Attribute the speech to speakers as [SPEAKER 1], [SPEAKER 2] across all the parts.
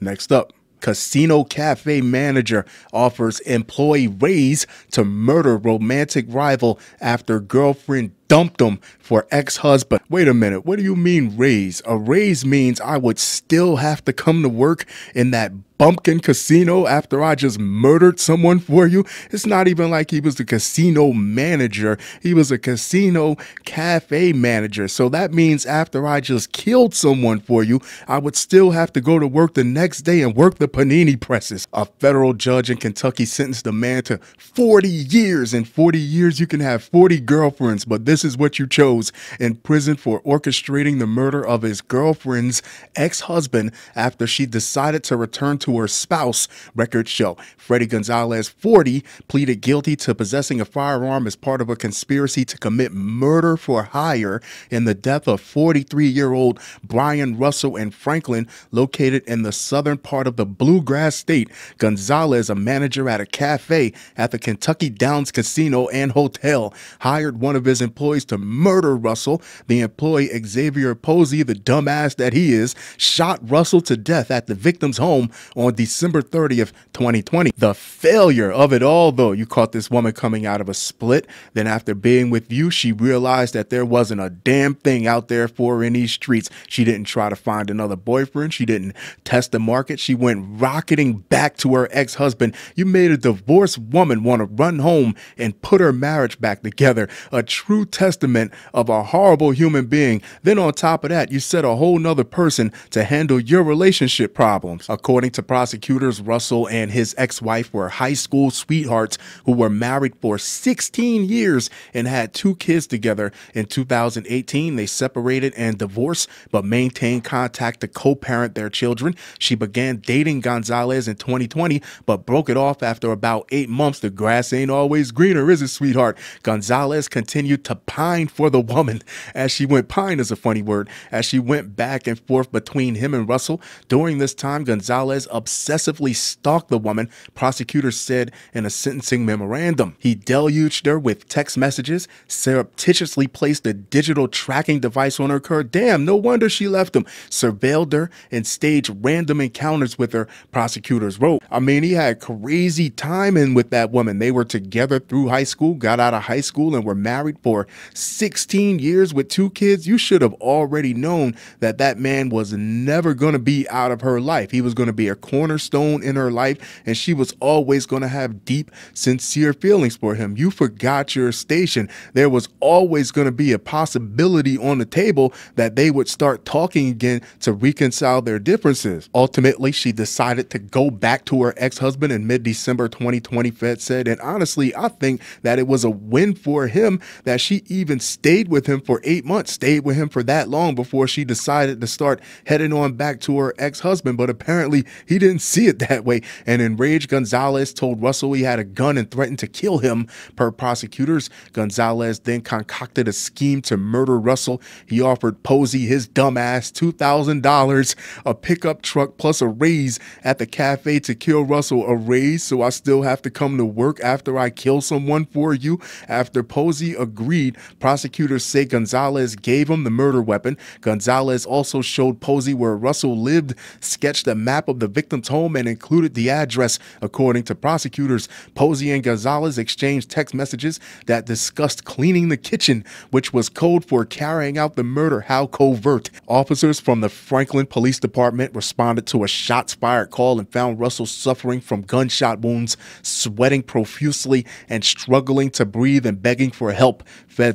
[SPEAKER 1] Next up. Casino cafe manager offers employee raise to murder romantic rival after girlfriend dumped him for ex-husband. Wait a minute, what do you mean raise? A raise means I would still have to come to work in that bumpkin casino after I just murdered someone for you. It's not even like he was the casino manager. He was a casino cafe manager. So that means after I just killed someone for you, I would still have to go to work the next day and work the panini presses. A federal judge in Kentucky sentenced a man to 40 years. In 40 years, you can have 40 girlfriends, but this this is what you chose in prison for orchestrating the murder of his girlfriend's ex husband after she decided to return to her spouse, records show. Freddy Gonzalez, 40, pleaded guilty to possessing a firearm as part of a conspiracy to commit murder for hire in the death of 43 year old Brian Russell and Franklin, located in the southern part of the Bluegrass State. Gonzalez, a manager at a cafe at the Kentucky Downs Casino and Hotel, hired one of his employees employees to murder Russell. The employee, Xavior Posey, the dumbass that he is, shot Russell to death at the victim's home on December 30th, 2020. The failure of it all, though, you caught this woman coming out of a split. Then, after being with you, she realized that there wasn't a damn thing out there for her in these streets. She didn't try to find another boyfriend. She didn't test the market. She went rocketing back to her ex husband. You made a divorced woman want to run home and put her marriage back together. A true testament of a horrible human being. Then on top of that, you set a whole nother person to handle your relationship problems. According to prosecutors, Russell and his ex-wife were high school sweethearts who were married for 16 years and had two kids together. In 2018, they separated and divorced, but maintained contact to co-parent their children. She began dating Gonzalez in 2020, but broke it off after about eight months. The grass ain't always greener, is it, sweetheart? Gonzalez continued to pine for the woman as she went, pine is a funny word, as she went back and forth between him and Russell. During this time, Gonzalez obsessively stalked the woman, prosecutors said in a sentencing memorandum. He deluged her with text messages, surreptitiously placed a digital tracking device on her car. Damn, no wonder she left him. Surveilled her and staged random encounters with her, prosecutors wrote. I mean, he had crazy timing with that woman. They were together through high school, got out of high school, and were married for 16 years with two kids, you should have already known that that man was never going to be out of her life. He was going to be a cornerstone in her life, and she was always going to have deep, sincere feelings for him. You forgot your station. There was always going to be a possibility on the table that they would start talking again to reconcile their differences. Ultimately, she decided to go back to her ex husband in mid December 2020, Fed said. And honestly, I think that it was a win for him that she even stayed with him for eight months, stayed with him for that long before she decided to start heading on back to her ex husband. But apparently, he didn't see it that way. And enraged, Gonzalez told Russell he had a gun and threatened to kill him. Per prosecutors, Gonzalez then concocted a scheme to murder Russell. He offered Posey his dumbass $2,000, a pickup truck, plus a raise at the cafe to kill Russell. A raise, so I still have to come to work after I kill someone for you. After Posey agreed, prosecutors say Gonzalez gave him the murder weapon. Gonzalez also showed Posey where Russell lived, sketched a map of the victim's home, and included the address. According to prosecutors, Posey and Gonzalez exchanged text messages that discussed cleaning the kitchen, which was code for carrying out the murder. How covert. Officers from the Franklin Police Department responded to a shots fired call and found Russell suffering from gunshot wounds, sweating profusely, and struggling to breathe and begging for help.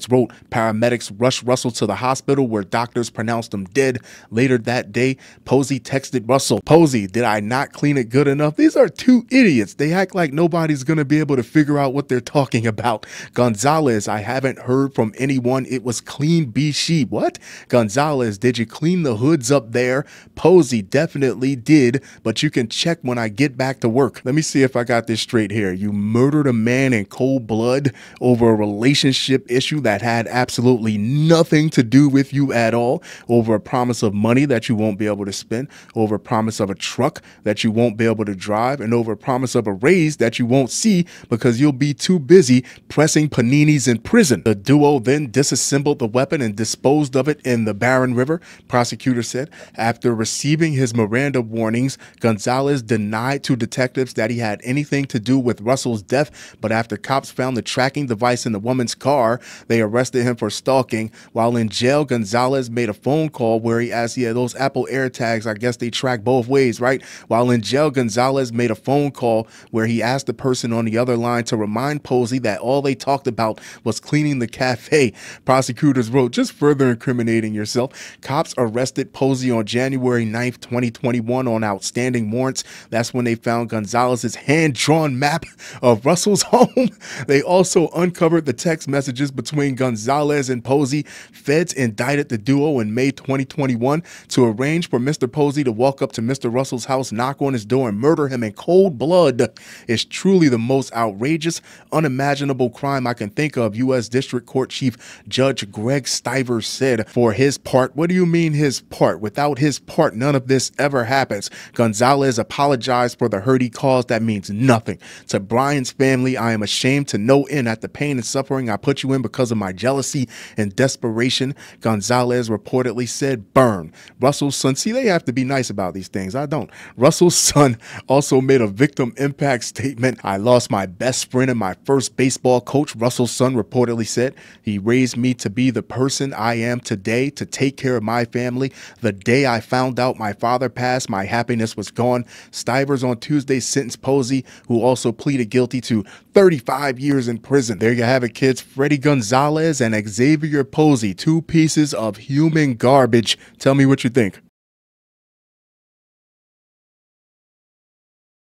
[SPEAKER 1] Wrote paramedics rushed Russell to the hospital where doctors pronounced him dead. Later that day, Posey texted Russell, Posey, did I not clean it good enough? These are two idiots. They act like nobody's going to be able to figure out what they're talking about. Gonzalez, I haven't heard from anyone. It was clean B she. What? Gonzalez, did you clean the hoods up there? Posey definitely did, but you can check when I get back to work. Let me see if I got this straight here. You murdered a man in cold blood over a relationship issue that had absolutely nothing to do with you at all over a promise of money that you won't be able to spend, over a promise of a truck that you won't be able to drive, and over a promise of a raise that you won't see because you'll be too busy pressing paninis in prison. The duo then disassembled the weapon and disposed of it in the Barren River, prosecutor said. After receiving his Miranda warnings, Gonzalez denied to detectives that he had anything to do with Russell's death, but after cops found the tracking device in the woman's car, they arrested him for stalking. While in jail, Gonzalez made a phone call where he asked, yeah, those Apple AirTags, I guess they track both ways, right? While in jail, Gonzalez made a phone call where he asked the person on the other line to remind Posey that all they talked about was cleaning the cafe. Prosecutors wrote, just further incriminating yourself. Cops arrested Posey on January 9th, 2021 on outstanding warrants. That's when they found Gonzalez's hand-drawn map of Russell's home. They also uncovered the text messages between Gonzalez and Posey. Feds indicted the duo in May 2021 to arrange for Mr. Posey to walk up to Mr. Russell's house, knock on his door, and murder him in cold blood. It's truly the most outrageous, unimaginable crime I can think of, U.S. District Court Chief Judge Greg Stivers said. For his part, what do you mean his part? Without his part, none of this ever happens. Gonzalez apologized for the hurt he caused. That means nothing. To Brian's family, I am ashamed to no end at the pain and suffering I put you in because of my jealousy and desperation. Gonzalez reportedly said, burn. Russell's son, see, they have to be nice about these things. I don't. Russell's son also made a victim impact statement. I lost my best friend and my first baseball coach, Russell's son reportedly said. He raised me to be the person I am today, to take care of my family. The day I found out my father passed, my happiness was gone. Stivers on Tuesday sentenced Posey, who also pleaded guilty to 35 years in prison. There you have it, kids. Freddy Gonzalez and Xavior Posey, two pieces of human garbage. Tell me what you think.